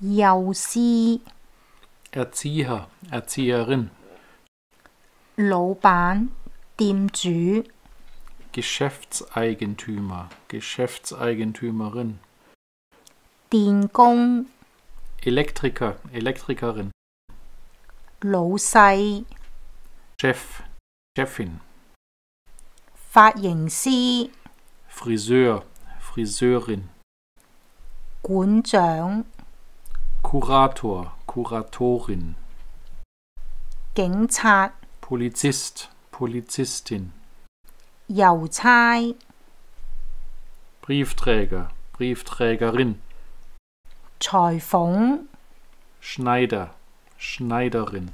幼师、 Erzieher, Erzieherin, 老板、店主、 Geschäftseigentümer, Geschäftseigentümerin, 电工、 Elektriker, Elektrikerin, 老细、 Chef, Chefin, 发型师、 Friseur, Friseurin, 馆长、 Kurator, Kuratorin, 警察、 Polizist, Polizistin, 邮差、 Briefträger, Briefträgerin, 裁缝、 Schneider, Schneiderin.